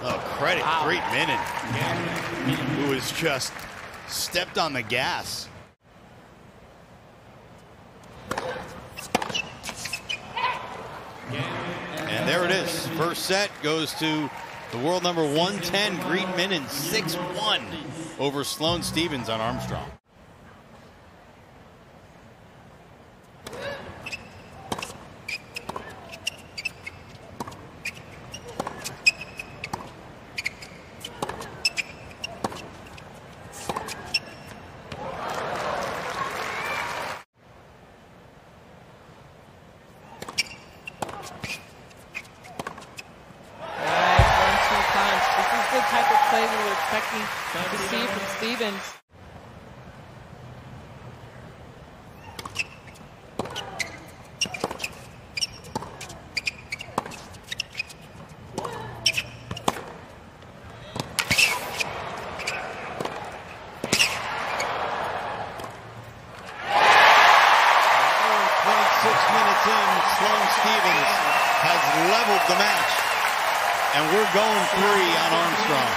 Oh, Minnen, who has just stepped on the gas. And there it is. First set goes to the world number 110, Greet Minnen, 6-1 over Sloane Stephens on Armstrong. the type of play we were expecting to see from Stephens. Six minutes in, Sloane Stephens has leveled the match. And we're going three on Armstrong.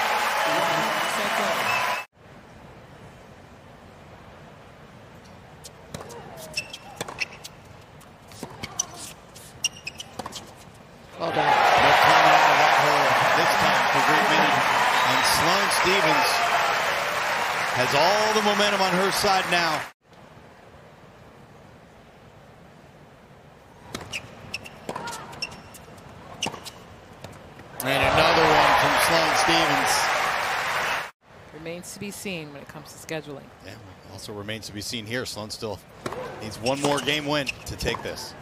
Well done. No coming out of that hole this time for Greet Minnen. And Sloane Stephens has all the momentum on her side now. And another one from Sloane Stephens. Remains to be seen when it comes to scheduling. Yeah, also remains to be seen here. Sloane still needs one more game win to take this.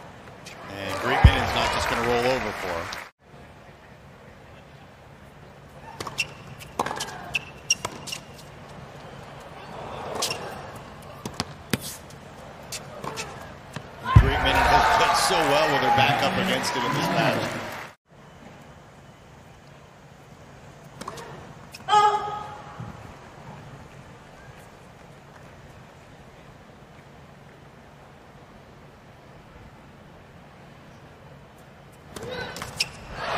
And Greet Minnen's not just going to roll over for her. Greet has done so well with her back up against it in this match.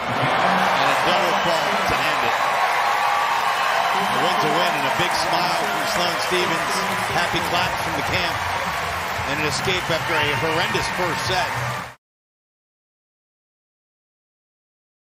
And a double fault to end it. A win to win and big smile from Sloane Stephens. Happy claps from the camp. And an escape after a horrendous first set.